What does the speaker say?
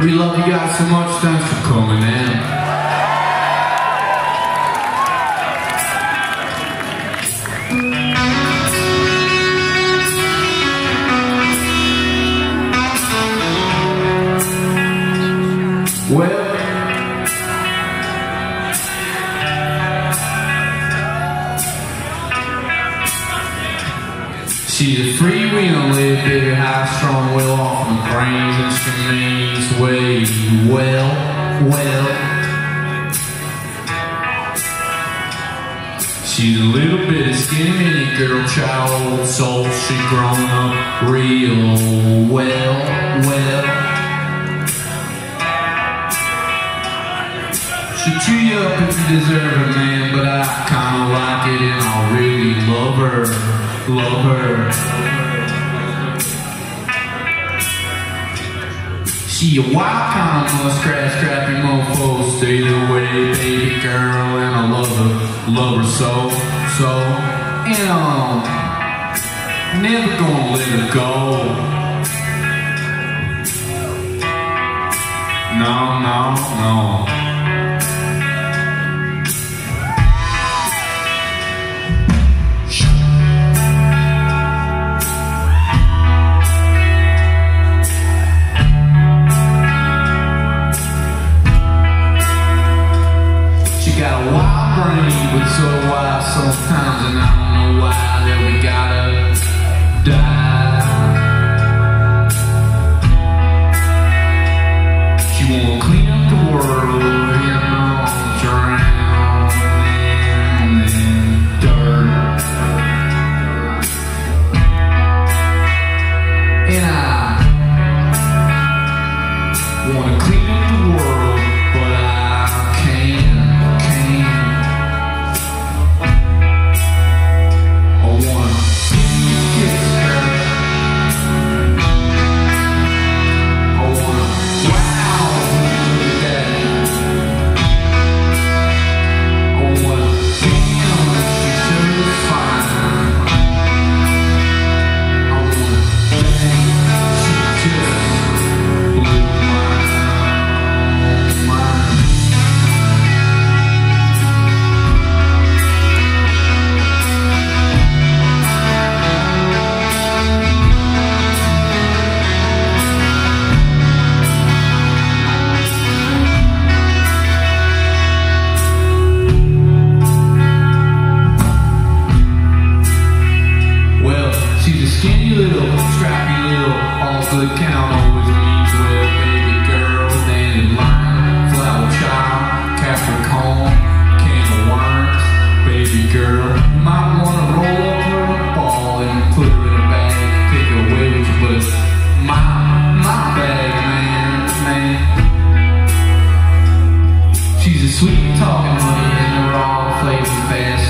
We love you guys so much. Thanks for coming in. She's a freewheeling little bit high strong, will, my brains, and she way well, well. She's a little bit of skinny mini girl, child, soul. She grown up real well, well. She chew you up if you deserve it, man, but I kinda like it and I really love her, love her. She a wild kind of muskrat, scrappy mofo, stay the way, baby girl, and I love her, love her so, so, and um, never gonna let her go. No, no, no. She got a wild brain, but so wild sometimes, and I don't know why that we gotta die. She won't clean up the world, you know, drown in dirt. And I skinny little, scrappy little, all the count always means well, baby girl, stand in line, flower child, Casper cone, can of worms, baby girl, might wanna roll up her ball and put her in a bag, take her away with you, but my, my bag, man, man. She's a sweet talking honey in the raw flavor fast.